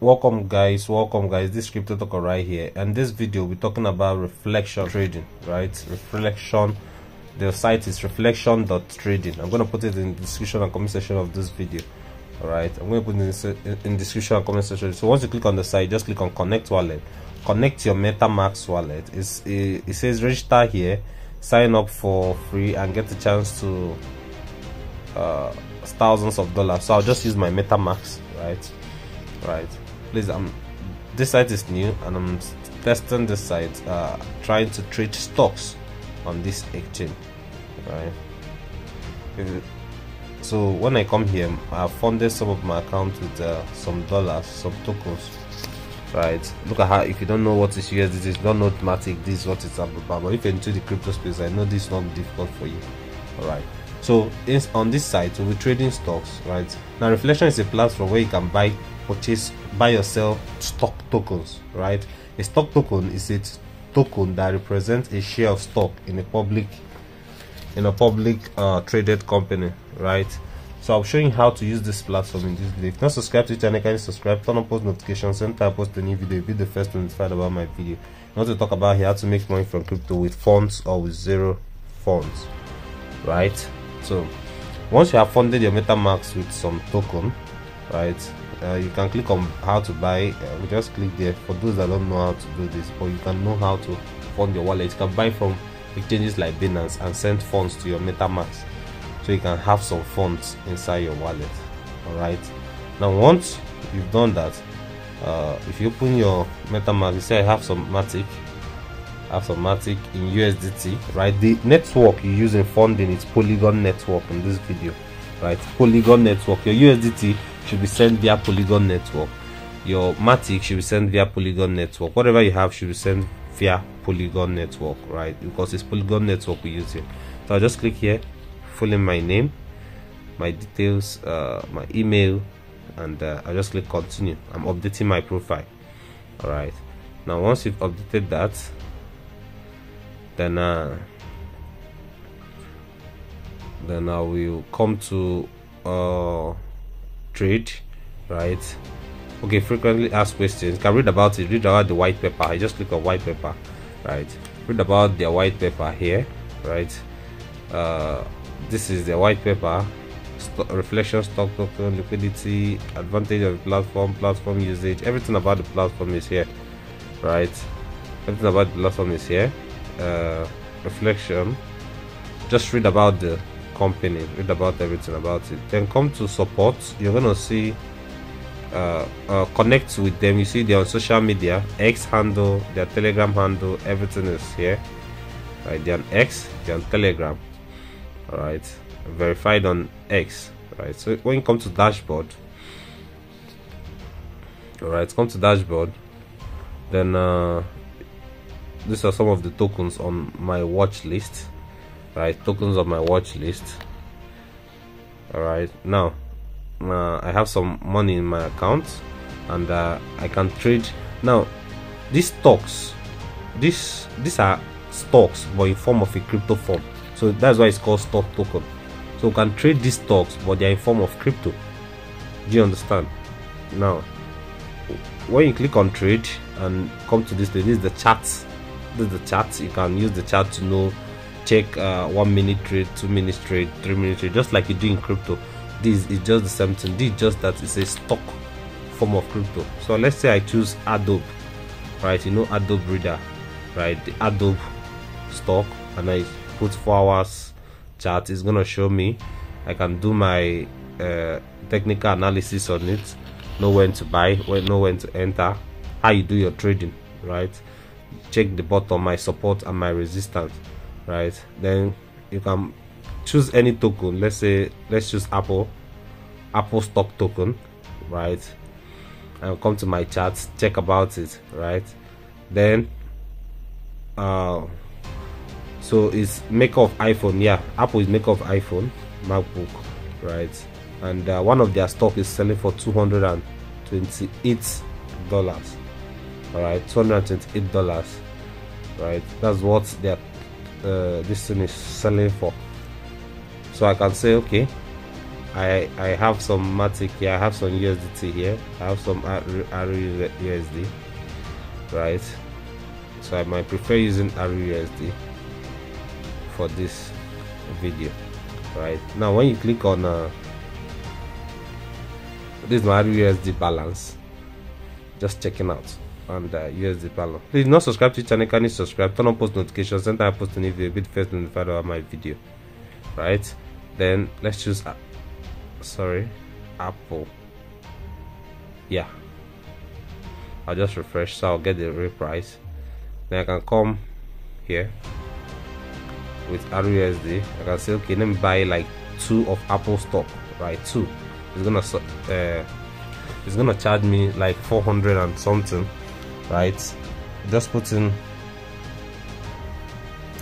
welcome guys. Welcome guys. This Kryptotalker right here. And this video we're talking about reflection trading right? Reflection. The site is reflection.trading i'm going to put it in the description and comment section of this video all right? I'm going to put it in, in description and comment section. So once you click on the site just click on connect wallet. Connect your metamask wallet. It's, it, it says register here sign up for free and get a chance to uh, thousands of dollars. So i'll just use my metamask right? Right please i'm this site is new and i'm testing this site uh, trying to trade stocks on this exchange right? So when i come here i funded some of my account with uh, some dollars some tokens right? Look at how if you don't know what is usdt this don't know this is what it's about but if you're into the crypto space i know this is not difficult for you all right so on this site we'll be trading stocks right? Now reflection is a platform where you can buy purchase buy or sell stock tokens right? A stock token is a token that represents a share of stock in a public in a public uh, traded company right? So i'll show you how to use this platform in this video. If not subscribed to the channel you subscribe turn on post notifications and time post a new video be the first to notified about my video. I want to talk about how to make money from crypto with funds or with zero funds right so once you have funded your metamask with some token right uh, you can click on how to buy. Uh, we just click there for those that don't know how to do this but you can know how to fund your wallet. You can buy from exchanges like binance and send funds to your metamask so you can have some funds inside your wallet all right now once you've done that uh, if you open your metamask you say i have some matic have some matic in usdt right? The network you use in funding is polygon network in this video right? Polygon network. Your usdt should be sent via polygon network. Your matic should be sent via polygon network. Whatever you have should be sent via polygon network right? Because it's polygon network we use here so i'll just click here fill in my name my details uh, my email and uh, i'll just click continue. I'm updating my profile. All right. Now once you've updated that then uh, then I will come to uh, trade right? Okay frequently asked questions. Can read about it. Read about the white paper. I just click on white paper right? Read about their white paper here right? Uh, this is the white paper. Reflection stock token liquidity advantage of the platform platform usage. Everything about the platform is here right? Everything about the platform is here uh, reflection just read about the company read about everything about it. Then come to support you're gonna see uh, uh, connect with them. You see they're on social media x handle their telegram handle everything is here. Right they're on x they're on telegram. All right verified on x. Right so when you come to dashboard all right come to dashboard then uh, these are some of the tokens on my watch list. Right tokens on my watch list. All right now uh, i have some money in my account and uh, i can trade. Now these stocks this these are stocks but in form of a crypto form. So that's why it's called stock token. So you can trade these stocks but they're in form of crypto. Do you understand? Now when you click on trade and come to this this is the chart the chart you can use the chart to know check uh, one minute trade two minute trade three minute trade just like you do in crypto. This is just the same thing. This is just that it's a stock form of crypto. So let's say i choose adobe right? You know adobe reader right? The adobe stock and i put four hours chart. It's gonna show me. I can do my uh, technical analysis on it. Know when to buy when know when to enter. How you do your trading right check the bottom my support and my resistance right? Then you can choose any token. Let's say let's choose apple apple stock token right? I'll come to my charts check about it right? Then uh so it's make of iphone. Yeah apple is make of iphone macbook right? And uh, one of their stock is selling for 228 dollars all right 228 dollars right that's what they're uh, this thing is selling for so I can say okay I I have some Matic here. I have some USDT here. I have some USD, right? So I might prefer using USD for this video, right? Now when you click on uh, this is my USD balance, just checking out and uh, USD balance. Please not subscribe to the channel. Can you subscribe? Turn on post notifications. Send I post a new video, bit first notified about my video, right? Then let's choose sorry apple yeah I'll just refresh so I'll get the real price then I can come here with RUSD I can say okay let me buy like two of Apple stock right two it's gonna uh, it's gonna charge me like 400 and something right? Just put in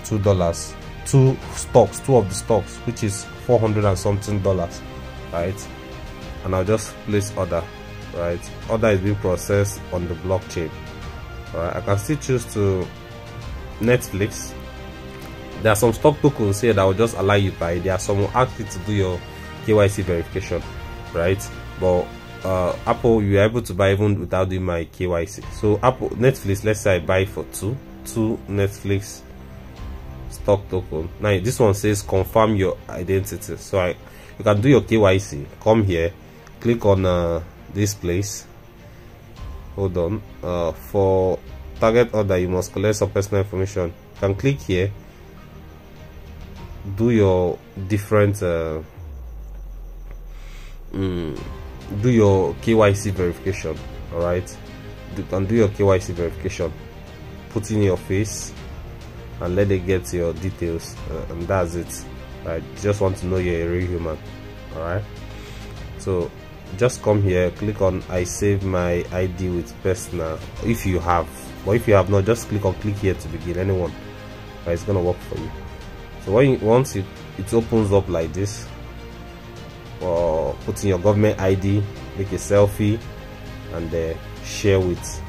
two dollars two stocks two of the stocks which is 400 and something dollars right? And I'll just place order right? Order is being processed on the blockchain right I can still choose to Netflix. There are some stock tokens here that will just allow you buy. There are some will ask you to do your KYC verification right? But uh, Apple you are able to buy even without doing my KYC so Apple Netflix let's say I buy for two two Netflix stock token. Now this one says confirm your identity. So I you can do your KYC come here click on uh, this place. Hold on uh, for target order you must collect some personal information. You can click here do your different uh, mm, do your KYC verification all right you can do your KYC verification. Put in your face and let it get your details uh, and that's it. I just want to know you're a real human all right so just come here click on I save my ID with personal if you have. But if you have not just click on click here to begin anyone right, it's gonna work for you. So when you, once it, it opens up like this or put in your government ID make a selfie and uh, share with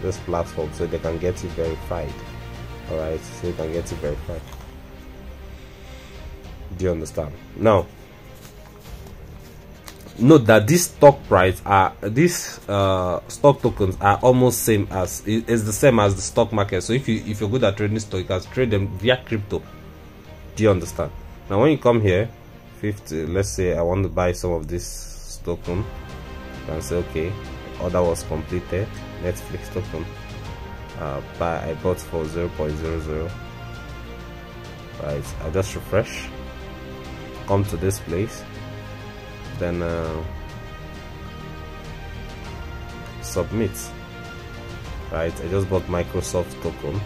this platform so they can get you verified. All right so you can get it verified. Do you understand? Now note that this stock price are these uh, stock tokens are almost same as it's the same as the stock market. So if you if you're good at trading stock you can trade them via crypto. Do you understand? Now when you come here 50 let's say i want to buy some of this token can say okay order was completed netflix token uh buy i bought for 0 0.00 right i'll just refresh come to this place then uh, submit. Right I just bought Microsoft token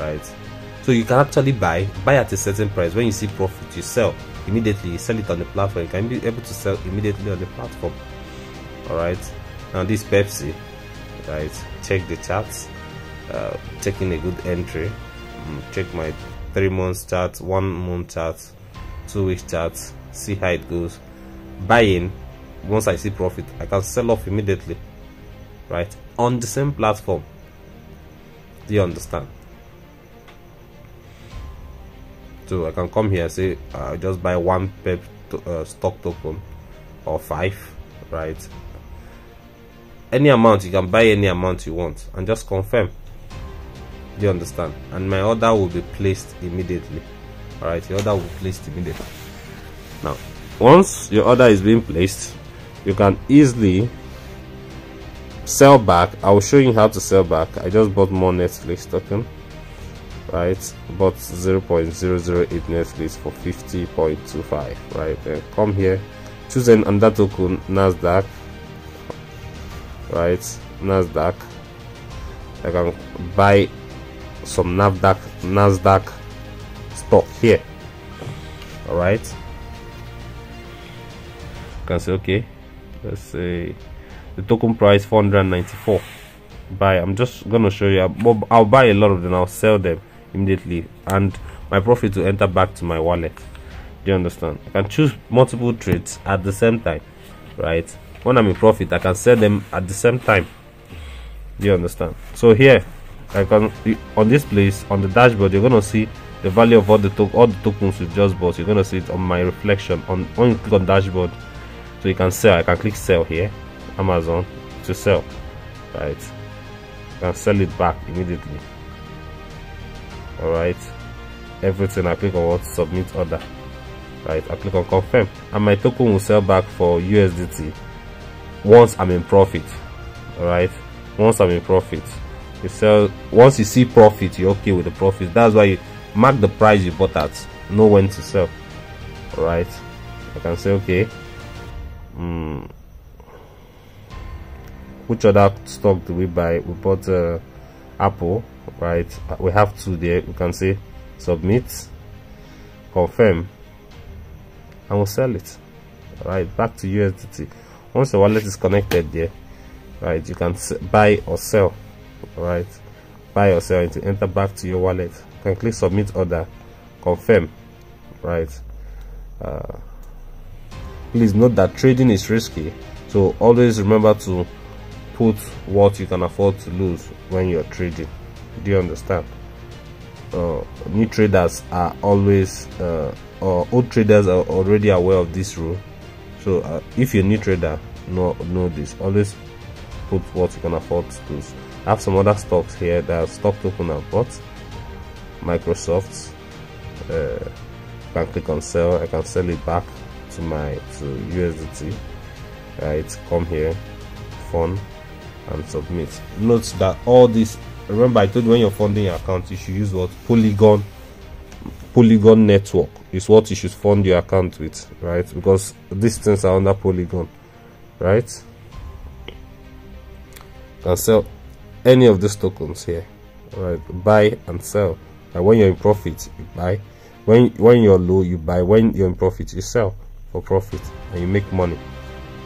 right so you can actually buy buy at a certain price. When you see profit you sell immediately you sell it on the platform. You can be able to sell immediately on the platform. All right? Now this Pepsi right? Check the charts. Uh, taking a good entry. Um, check my three months chart one month chart two week chart see how it goes. Buying once I see profit I can sell off immediately. Right? On the same platform. Do you understand so I can come here and say uh, just buy one pep to, uh, stock token or five right? Any amount you can buy any amount you want and just confirm. Do you understand? And my order will be placed immediately. All right the order will be placed immediately. Now once your order is being placed you can easily sell back. I will show you how to sell back. I just bought more netflix token right bought 0.008 netflix for 50.25 right? Then come here. Choose an under token nasdaq right? Nasdaq. I can buy some nasdaq nasdaq stock here. All right. Can say okay let's say the token price 494 buy i'm just gonna show you. I'll buy a lot of them. I'll sell them immediately and my profit will enter back to my wallet. Do you understand? I can choose multiple trades at the same time right? When i'm in profit i can sell them at the same time. Do you understand? So here i can on this place on the dashboard you're gonna see the value of all the all the tokens you just bought. You're gonna see it on my reflection. On when you click on dashboard so you can sell. I can click sell here amazon to sell right? You can sell it back immediately all right everything i click on what submit order. Right i click on confirm. And my token will sell back for usdt once i'm in profit. All right once i'm in profit. You sell once you see profit you're okay with the profit. That's why you mark the price you bought at. Know when to sell. All right i can say okay. Mm, which other stock do we buy? We bought uh, apple right? We have two there we can say submit confirm and we'll sell it right? Back to usdt once your wallet is connected there right you can buy or sell right? Buy or sell to enter back to your wallet. You can click submit order confirm right? Uh, please note that trading is risky so always remember to put what you can afford to lose when you're trading do you understand? Uh, new traders are always uh, or old traders are already aware of this rule. So uh, if you're a new trader know know this. Always put what you can afford to I have some other stocks here that stock token I bought Microsoft uh, can click on sell. I can sell it back to my to USDT right come here fund and submit. Note that all this remember I told you when you're funding your account you should use what? Polygon. Polygon network is what you should fund your account with right? Because these things are under Polygon right? Can sell any of these tokens here. Right buy and sell. And when you're in profit you buy. When when you're low you buy. When you're in profit you sell for profit and you make money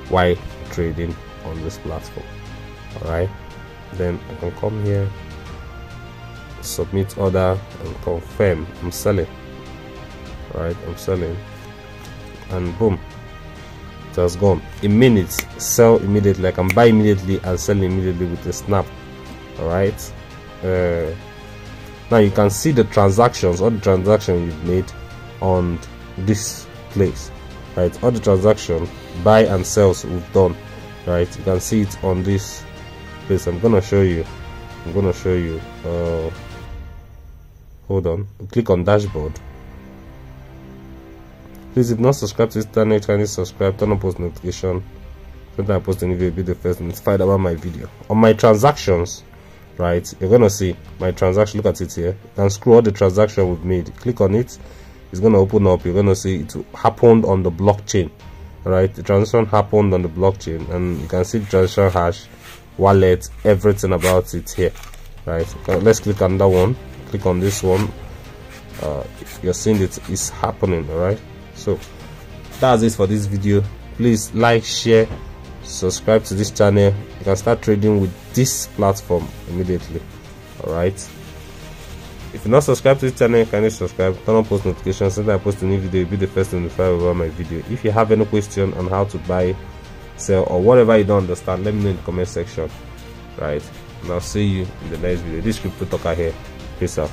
while trading on this platform. All right then i can come here submit order and confirm. I'm selling. Right? I'm selling. And boom. It has gone. In minutes sell immediately. I can buy immediately and sell immediately with a snap. All right uh, now you can see the transactions all the transactions you've made on this place. Right? All the transaction buy and sells we've done. Right? You can see it on this place. I'm gonna show you. I'm gonna show you uh, hold on. Click on dashboard. Please if not subscribed to this channel kindly subscribe turn on post notification. So that i post new video be the first notified about my video. On my transactions right you're gonna see my transaction. Look at it here. Can scroll all the transaction we've made. Click on it. It's gonna open up. You're gonna see it happened on the blockchain right? The transaction happened on the blockchain. And you can see the transaction hash wallet everything about it here right? Let's click on that one click on this one. Uh, you're seeing it is happening all right so that's it for this video. Please like share subscribe to this channel. You can start trading with this platform immediately all right if you're not subscribed to this channel kindly subscribe turn on post notifications so that i post a new video you'll be the first to notify about my video. If you have any question on how to buy sell or whatever you don't understand let me know in the comment section right? And i'll see you in the next video. This Kryptotalker here peace out